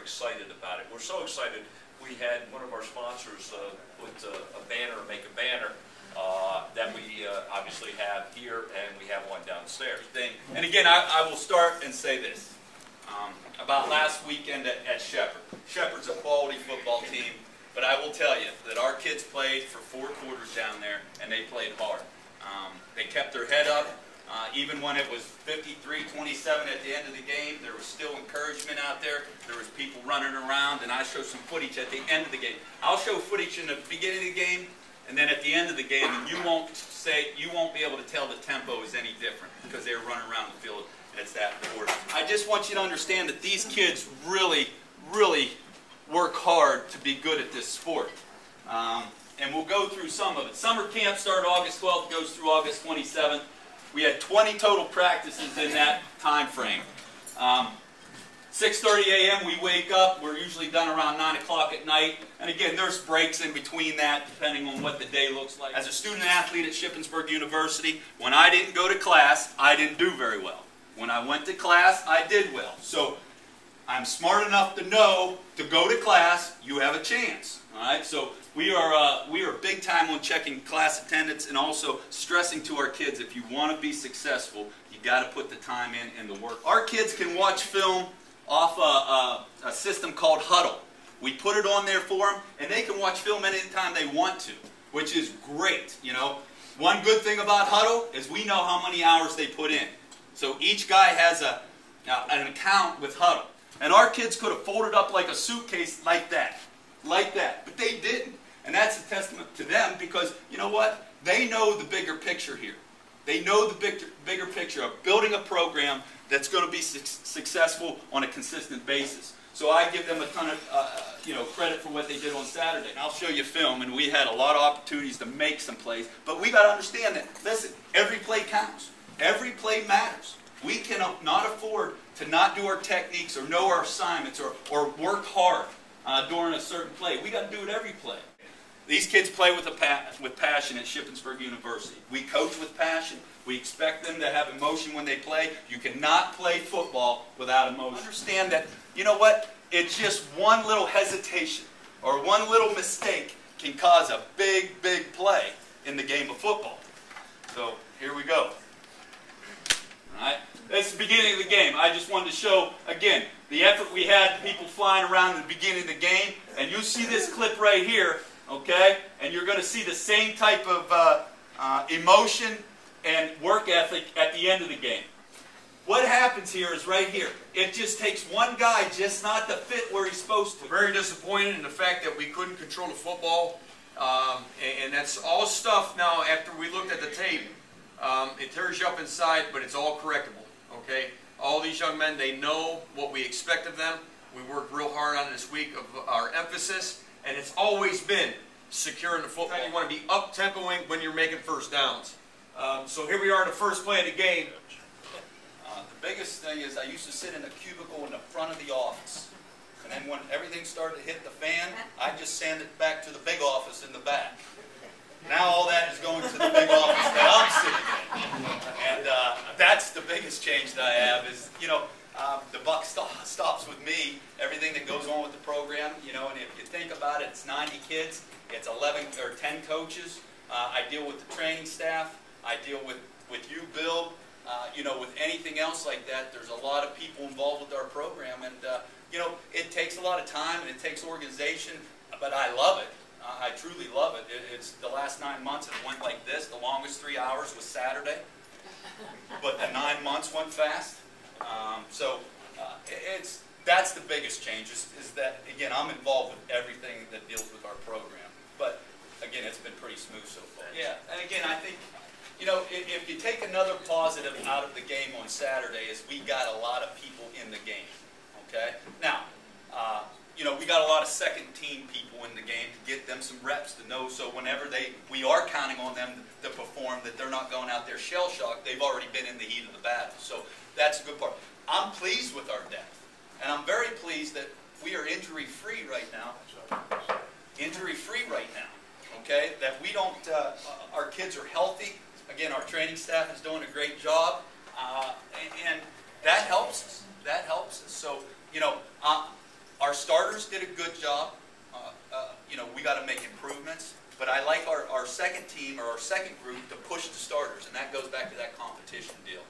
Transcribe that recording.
excited about it. We're so excited, we had one of our sponsors uh, put uh, a banner, make a banner, uh, that we uh, obviously have here, and we have one downstairs. And again, I, I will start and say this. Um, about last weekend at, at Shepherd. Shepherd's a quality football team, but I will tell you that our kids played for four quarters down there, and they played hard. Um, they kept their head up. Even when it was 53-27 at the end of the game, there was still encouragement out there. There was people running around, and I showed some footage at the end of the game. I'll show footage in the beginning of the game, and then at the end of the game, and you won't say you won't be able to tell the tempo is any different because they were running around the field. It's that. I just want you to understand that these kids really, really work hard to be good at this sport. Um, and we'll go through some of it. Summer camp started August 12th, goes through August 27th. We had 20 total practices in that time frame. Um, 6.30 a.m. we wake up. We're usually done around 9 o'clock at night. And again, there's breaks in between that depending on what the day looks like. As a student athlete at Shippensburg University, when I didn't go to class, I didn't do very well. When I went to class, I did well. So I'm smart enough to know to go to class, you have a chance. All right, so we are uh, we are big time on checking class attendance and also stressing to our kids if you want to be successful, you got to put the time in and the work. Our kids can watch film off a, a, a system called Hudl. We put it on there for them, and they can watch film anytime they want to, which is great. You know, one good thing about Hudl is we know how many hours they put in. So each guy has a, uh, an account with Hudl. And our kids could have folded up like a suitcase like that. Like that. But they didn't. And that's a testament to them because, you know what? They know the bigger picture here. They know the big, bigger picture of building a program that's going to be su successful on a consistent basis. So I give them a ton of uh, you know credit for what they did on Saturday. And I'll show you film, and we had a lot of opportunities to make some plays. But we got to understand that, listen, every play counts. Every play matters. We cannot afford to not do our techniques or know our assignments or, or work hard uh, during a certain play. We got to do it every play. These kids play with, a pa with passion at Shippensburg University. We coach with passion. We expect them to have emotion when they play. You cannot play football without emotion. Understand that, you know what? It's just one little hesitation or one little mistake can cause a big, big play in the game of football. So here we go. All right? That's the beginning of the game. I just wanted to show, again, the effort we had, people flying around in the beginning of the game. And you see this clip right here, okay? And you're going to see the same type of uh, uh, emotion and work ethic at the end of the game. What happens here is right here. It just takes one guy just not to fit where he's supposed to. Very disappointed in the fact that we couldn't control the football. Um, and, and, that's all stuff now after we looked at the tape. Um, it tears you up inside, but it's all correctable. Okay? All these young men, they know what we expect of them. We worked real hard on this week of our emphasis, and it's always been securing the football. You want to be up-tempoing when you're making first downs. Um, so here we are in the first play of the game. Uh, the biggest thing is I used to sit in a cubicle in the front of the office. And then when everything started to hit the fan, I just send it back to the big office in the back. Now all that is going to the big office that I'm sitting in. And uh, that's the biggest change that I have is, you know, um, the buck st stops with me, everything that goes on with the program, you know, and if you think about it, it's 90 kids, it's 11 or 10 coaches. Uh, I deal with the training staff, I deal with, with you, Bill, uh, you know, with anything else like that, there's a lot of people involved with our program, and, uh, you know, it takes a lot of time and it takes organization, but I love it. I truly love it. it. It's the last nine months it went like this. The longest three hours was Saturday, but the nine months went fast. Um, so uh, it's that's the biggest change is, is, that again I'm involved with everything that deals with our program. But again, it's been pretty smooth so far. Yeah, and again I think you know if, if you take another positive out of the game on Saturday is we got a lot of people in the game. Okay, now. Uh, you know, we got a lot of second team people in the game to get them some reps to know so whenever they we are counting on them to, to perform that they're not going out there shell shocked. They've already been in the heat of the battle. So that's a good part. I'm pleased with our depth. And I'm very pleased that we are injury free right now. Injury free right now. Okay? That we don't, uh, our kids are healthy. Again, our training staff is doing a great job. Uh, and, and, that helps us. That helps us. So, you know, uh, our starters did a good job. Uh, uh, you know, we got to make improvements. But I like our, our second team or our second group to push the starters, and that goes back to that competition deal.